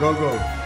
Go, go.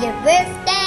Your birthday.